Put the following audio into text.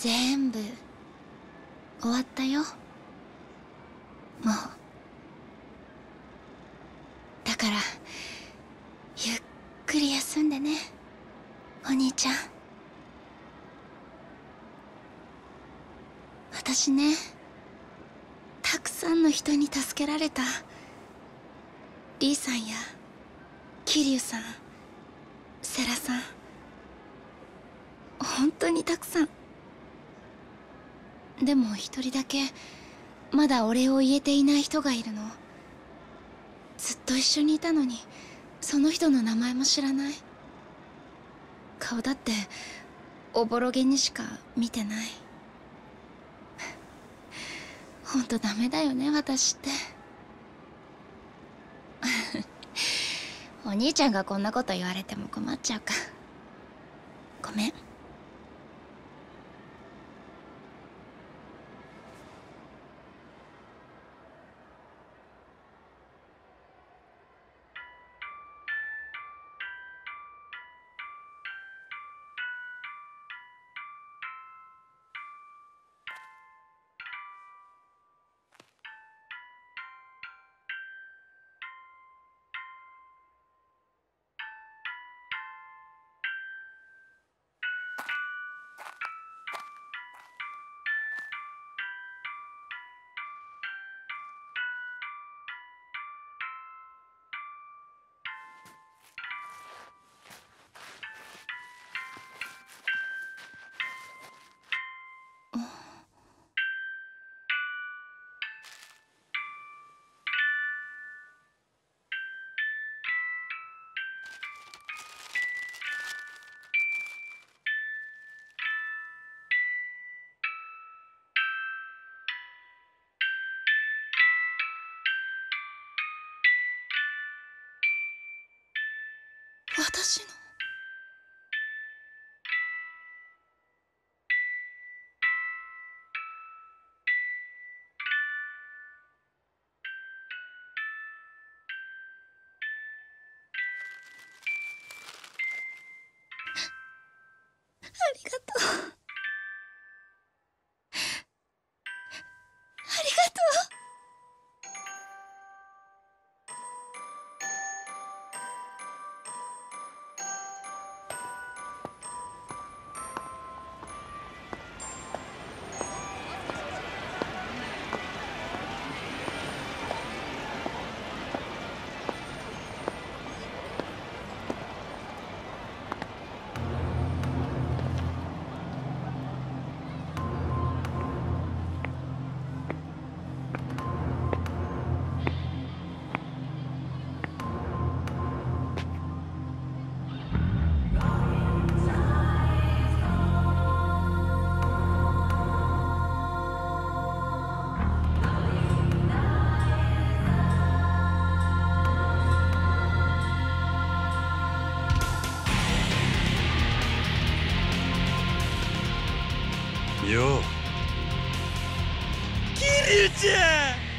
全部終わったよ。もう。だからゆっくり休んでね。お兄ちゃん。私ねたくさんの人に助けられた。リーさんや桐生さん世良さん。本当にたくさん。でも一人だけまだお礼を言えていない人がいるの。ずっと一緒にいたのにその人の名前も知らない。顔だっておぼろげにしか見てない。ほんとダメだよね私って。お兄ちゃんがこんなこと言われても困っちゃうか。ごめん。私の。よ。う桐生ちゃん！